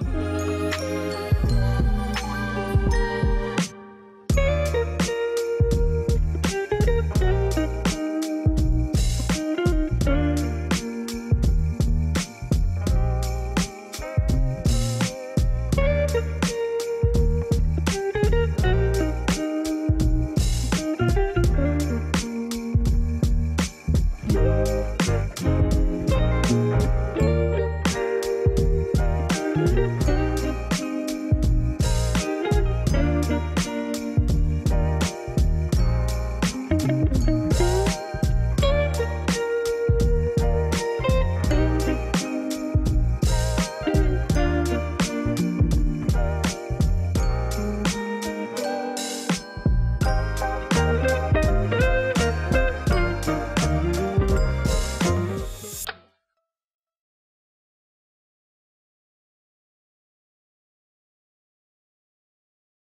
Música Thank